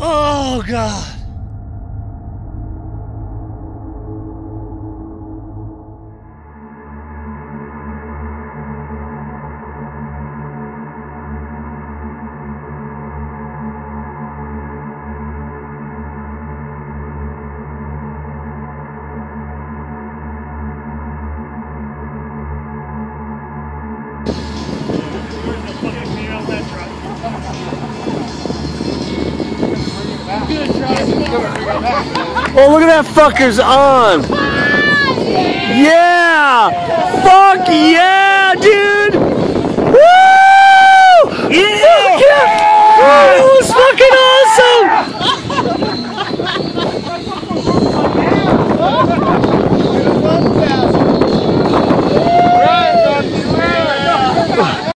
Oh, God. Oh, look at that fucker's on. Yeah!